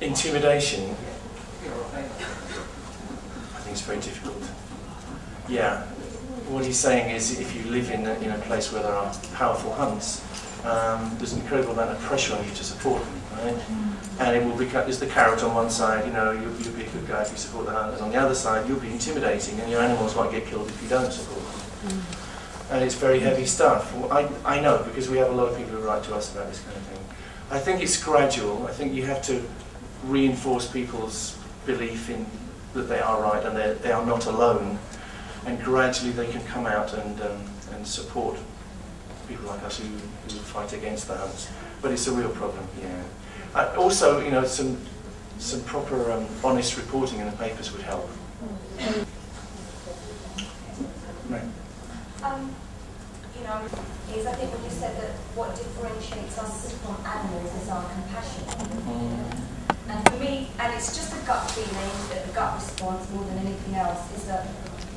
intimidation, I think it's very difficult. Yeah, what he's saying is if you live in a, in a place where there are powerful hunts, um, there's an incredible amount of pressure on you to support them, right? And it will become, there's the carrot on one side, you know, you'll, you'll be a good guy if you support the hunters. On the other side, you'll be intimidating and your animals might get killed if you don't support them. And it's very heavy stuff. Well, I, I know, because we have a lot of people who write to us about this kind of thing. I think it's gradual. I think you have to reinforce people's belief in that they are right and they are not alone. And gradually they can come out and, um, and support people like us who, who fight against the hunts. But it's a real problem, yeah. Uh, also, you know, some, some proper um, honest reporting in the papers would help. Right. Um, you know, is I think when you said that what differentiates us from animals is our compassion. Mm. And for me, and it's just a gut feeling, that the gut response more than anything else, is that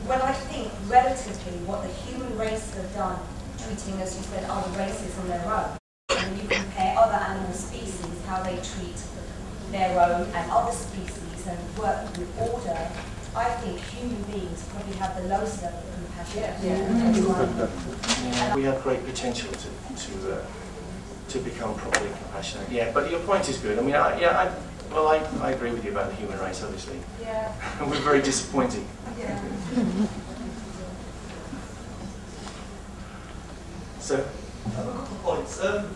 when I think relatively what the human race have done, treating, as you said, other races on their own, and you compare other animal species, how they treat their own and other species and work with order, I think human beings probably have the lowest level of compassion. Yeah. Yeah. We have great potential to, to, uh, to become properly compassionate. Yeah, but your point is good. I mean, I, yeah, I, well, I, I agree with you about the human race, obviously. Yeah. We're very disappointing. Yeah. so, I have a couple of points. Um,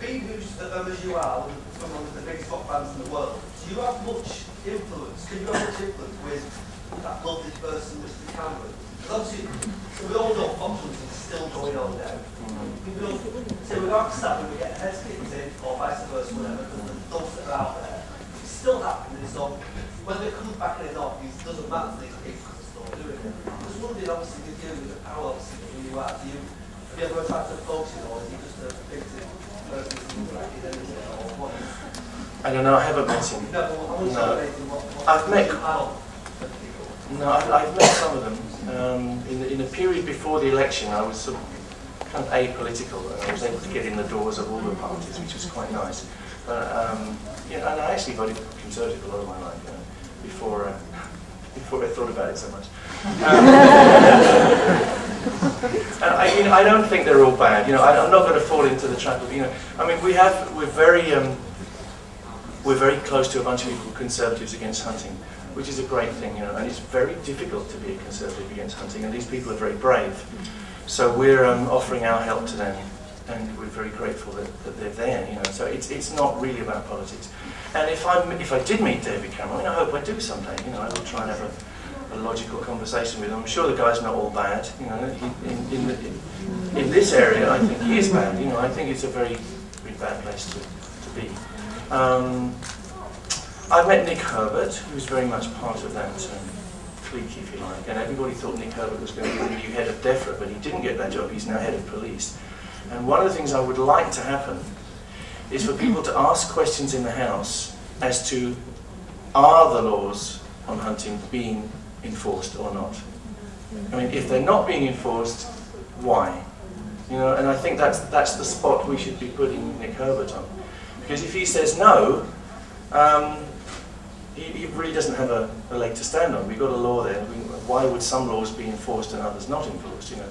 being who's um, as you are, one of the biggest rock bands in the world, do you have much influence? Can you have much influence with that lovely person, Mr. Cameron? Obviously, we all know hunting is still going on now. People say we're not stopping, we get heads kicked in, or vice versa, whatever, because the dogs that are out there. It's still happening, so whether it comes back in or not, it doesn't matter to these people because they're still doing it. I was wondering, obviously, with you, with the power, obviously, where you are, do you, have you ever tried to approach it, or is he just a victim person who's like it, or what is I don't know, I haven't met him. no, I was No. what, what, I've met- No, I've, I've met some of them. Um, in, the, in the period before the election, I was sort of kind of apolitical, and I was able to get in the doors of all the parties, which was quite nice. But um, and I actually voted Conservative a lot of my life, you know, before uh, before I thought about it so much. Um, I, you know, I don't think they're all bad. You know, I, I'm not going to fall into the trap of you know. I mean, we have we're very um, we're very close to a bunch of people conservatives against hunting, which is a great thing, you know, and it's very difficult to be a conservative against hunting, and these people are very brave. So we're um, offering our help to them, and we're very grateful that, that they're there, you know. So it's, it's not really about politics. And if I if I did meet David Cameron, I, hope I do someday, you know, I will try and have a, a logical conversation with him. I'm sure the guy's not all bad, you know. In, in, the, in this area, I think he is bad, you know. I think it's a very, very bad place to, to be. Um, I met Nick Herbert, who's very much part of that um, clique, if you like, and everybody thought Nick Herbert was going to be the new head of DEFRA, but he didn't get that job, he's now head of police. And one of the things I would like to happen is for people to ask questions in the House as to are the laws on hunting being enforced or not? I mean, if they're not being enforced, why? You know, and I think that's, that's the spot we should be putting Nick Herbert on. Because if he says no, um, he, really doesn't have a, a, leg to stand on. We've got a law there. Why would some laws be enforced and others not enforced? You know,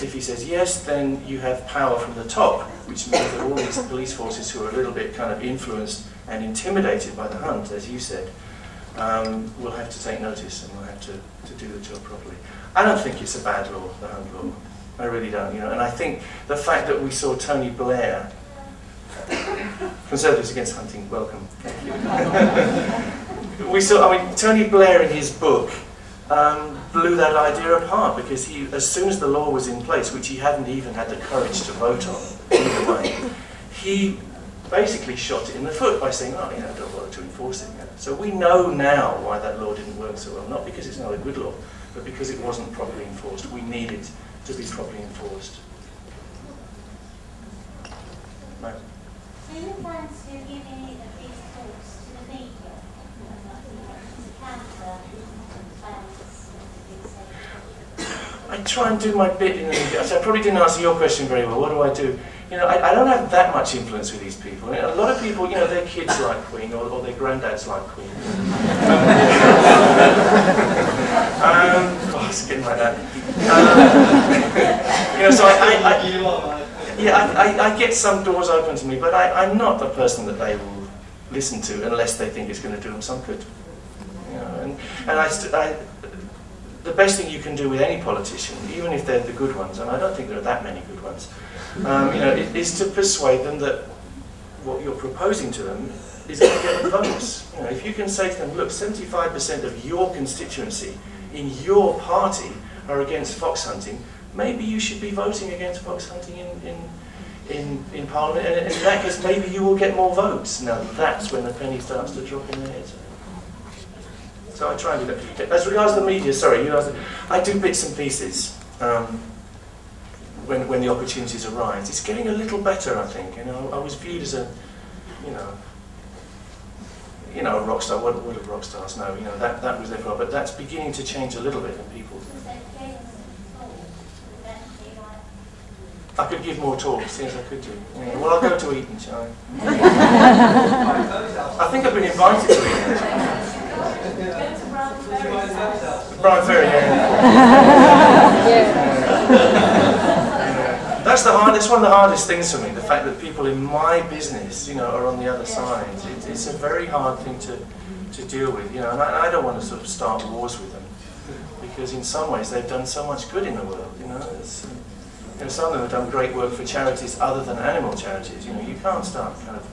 if he says yes, then you have power from the top, which means that all these police forces who are a little bit kind of influenced and intimidated by the hunt, as you said, um, will have to take notice and will have to, to do the job properly. I don't think it's a bad law, the hunt law. I really don't. You know, and I think the fact that we saw Tony Blair Conservatives Against Hunting, welcome. we saw, I mean, Tony Blair in his book um, blew that idea apart because he, as soon as the law was in place, which he hadn't even had the courage to vote on, either way, he basically shot it in the foot by saying, oh, you know, don't bother to enforce it. So we know now why that law didn't work so well, not because it's not a good law, but because it wasn't properly enforced. We need it to be properly enforced. Do you fancy giving these talks to the media? I try and do my bit in the media. So I probably didn't answer your question very well. What do I do? you know, I, I, don't have that much influence with these people. a lot of people, you know, their kids like Queen or, or their granddads like Queen. um, oh, it's getting like that. Um, you know, so I, I, I yeah, I, I, get some doors open to me, but I, I'm not the person that they will listen to unless they think it's going to do them some good. You know, and, and I, I, the best thing you can do with any politician, even if they're the good ones, and I don't think there are that many good ones, um, you know, is to persuade them that what you're proposing to them is going to get them votes. You know, if you can say to them, look, 75% of your constituency in your party are against fox hunting, maybe you should be voting against fox hunting in, in, in, in Parliament, and in that case, maybe you will get more votes. Now, that's when the penny starts to drop in their heads. So I try and do that. As regards the media, sorry, you I do bits and pieces. Um, when, when the opportunities arise. It's getting a little better, I think. You know, I was viewed as a, you know, you know, a rock star. What, do rock stars know? You know, that, that was there for, but that's beginning to change a little bit, and people. I could give more talks, yes I could do. Yeah. Well, I'll go to Eton, shall I? I think I've been invited to Eton. Ferry, yeah. yeah. That's the hard, It's one of the hardest things for me, the fact that people in my business, you know, are on the other side. It, it's a very hard thing to, to deal with, you know, and I, I, don't want to sort of start wars with them because in some ways they've done so much good in the world, you know. you know, some of them have done great work for charities other than animal charities, you know. You can't start kind of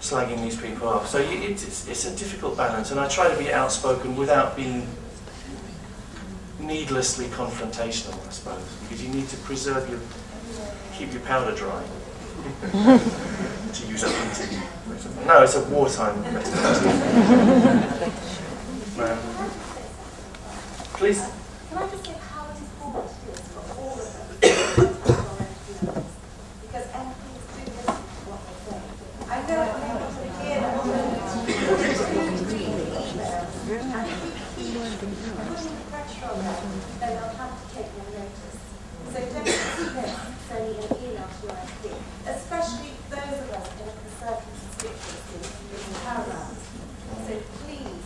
slagging these people off. So you, it's, it's a difficult balance, and I try to be outspoken without being needlessly confrontational, I suppose, because you need to preserve your keep your powder dry. to use a painting. No, it's a wartime Please. Can I just say how it is for all of us? because MPs do listen to what they say. I know I'm to hear that and if you keep putting pressure on them, then they'll have to take their notice. So don't sending an email to your MP, especially those of us in a conservative constituency is paramount. So please,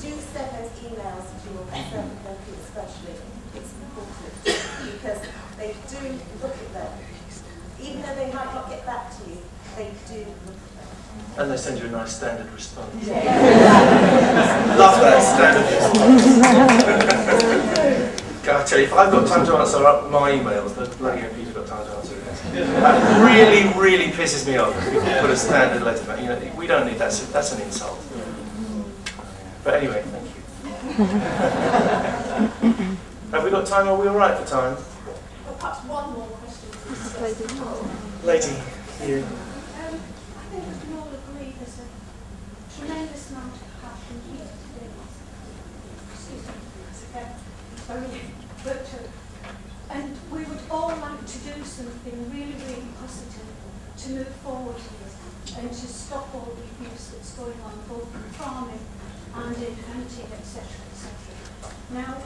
do send those emails to your conservative MP especially. It's important because they do look at them. Even though they might not get back to you, they do look at them. And they send you a nice standard response. Yeah. Love that standard response. I tell you, if I've got time to answer my emails, the bloody MP's got time to answer it. That really, really pisses me off. People put a standard letter back. You know, we don't need that. That's an insult. But anyway, thank you. Have we got time? Are we all right for time? Well, perhaps one more question. Lady, you. Um, I think we can all agree there's a tremendous amount of passion here today. Excuse me. Sorry. But, uh, and we would all like to do something really, really positive to move forward here and to stop all the abuse that's going on both in farming and in hunting, etc., etc. Now,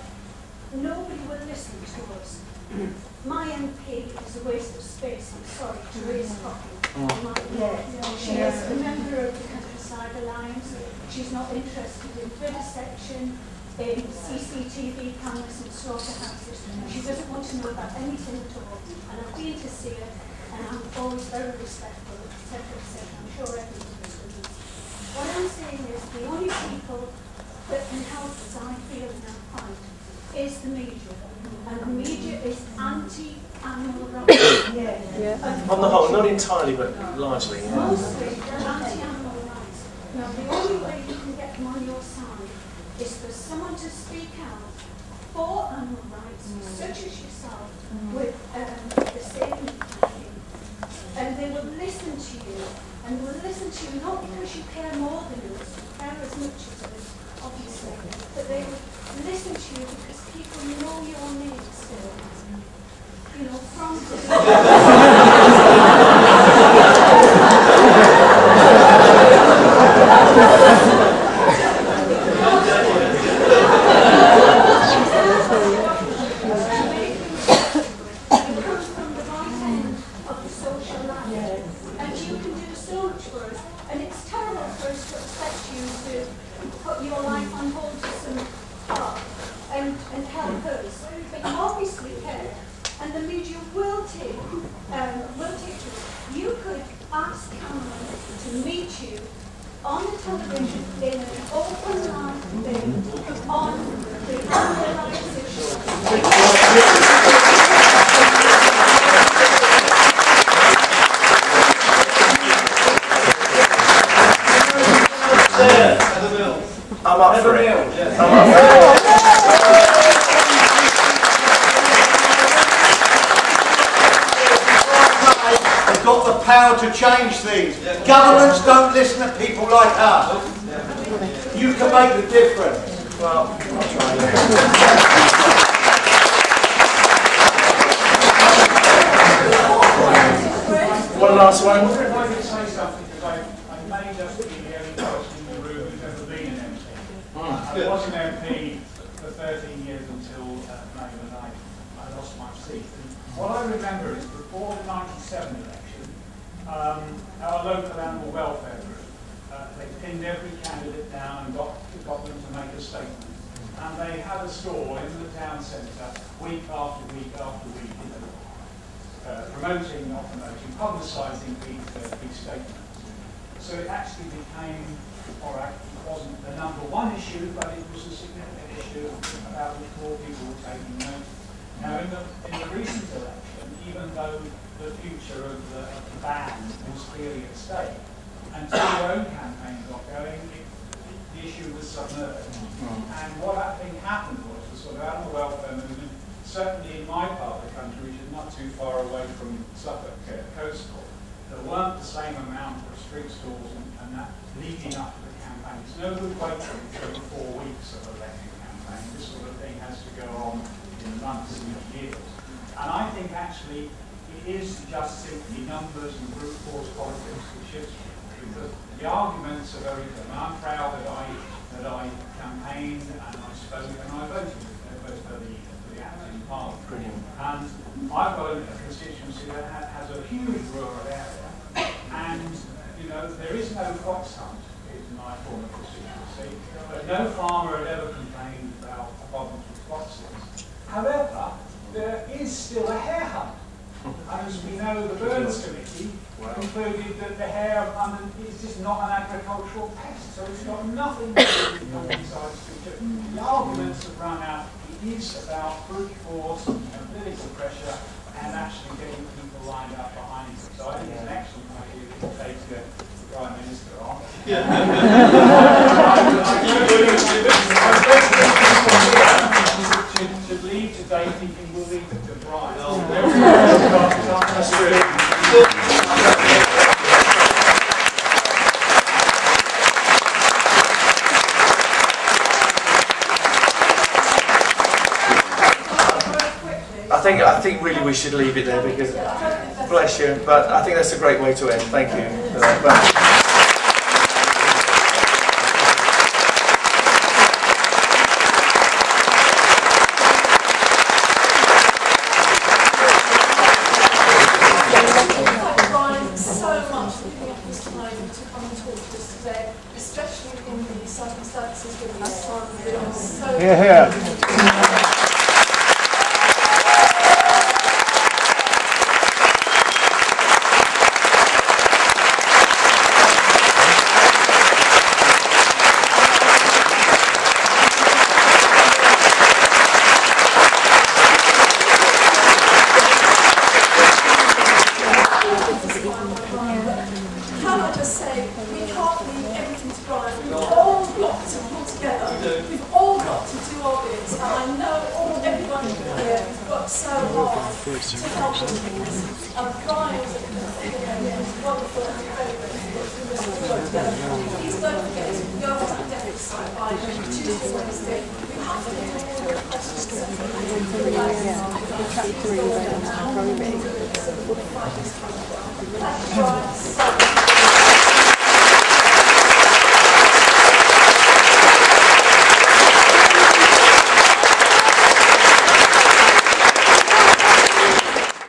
nobody will listen to us. My MP is a waste of space, I'm sorry, Theresa Coffey. Mm. Yeah. She is a member of the Countryside Alliance. She's not interested in vivisection, in CCTV cameras and slaughterhouses. She doesn't want to know about anything at all. And I've been to see her, and I'm always very respectful, etc., etc. I'm sure everyone is. What I'm saying is the only people that can help us, I feel, in our fight is the media. And the media is anti-animal rights. yeah. yeah. On the whole, not entirely, but largely. Yeah. Mostly, they're anti-animal rights. Now, the only way you can get them on your side is for someone to speak out for animal rights, mm. such as yourself, mm. with um, the same and they will listen to you, and will listen to you not because you care more than us, you care as much as us, obviously, but they will listen to you because people know your needs still. You know, from and you can do so much for us. And it's terrible for us to expect you to put your life on hold to some part and, and help us. But you obviously care, and the media will take, um, will take you. You could ask Cameron to meet you on the television an open live thing on the underlying I'm up for it. I'm up for it. They've got the power to change things. Governments don't listen to people like us. You can make the difference. Well, One last one. I wonder if I could say something, because I, I may just be the only person in the room who's ever been an MP. I was an MP for 13 years until uh, May when I, I lost my seat. And what I remember is before the 97 election, um, our local animal welfare group, uh, they pinned every candidate down and got, got them to make a statement. And they had a stall in the town centre week after week after week, you know, uh, promoting, not promoting, publicising these, uh, these statements. So it actually became, or actually wasn't the number one issue, but it was a significant issue about which more people were taking note. Now, in the, in the recent election, even though the future of the, of the ban was clearly at stake, until your own campaign got going, it, the issue was submerged. And what I think happened was the sort of animal welfare movement, certainly in my part of the country, which is not too far away from Suffolk uh, coastal, there weren't the same amount of street stalls and, and that leading up to the campaign. It's no good waiting three four weeks of a election campaign. This sort of thing has to go on in months and years. And I think actually it is just simply numbers and brute force politics which shifts because the arguments are very good. And I'm proud that I that I campaigned and I spoke and I voted voted for the for the acting parliament. Brilliant. And I've got a constituency that ha- has a huge rural area, and you know there is no fox hunt in my former constituency, but no farmer had ever complained about problems with foxes. However, there is still a hare hunt. And as we know, the Burns Committee concluded that the hare um, is just not an agricultural pest, so it's got nothing to do with it. The arguments have run out. It is about brute force and political pressure and actually getting people lined up behind it. So I think it's an excellent idea to take the Prime Minister on. Should, should leave today thinking we'll leave it to Brian. That's true. I think I think really we should leave it there because bless you. But I think that's a great way to end. Thank you. for that. But- Brian so much for giving up his time to come and talk to us today, especially in the circumstances with this time of year. So here. Can I just say, we can't leave everything to Brian. We've all got to pull together. We've all got to do our bits. And I know all everybody here has worked so hard to help us with this. And Brian was a wonderful and very, very good for us to work together. Please don't forget to go to the deputy site by Tuesday, Wednesday. We have to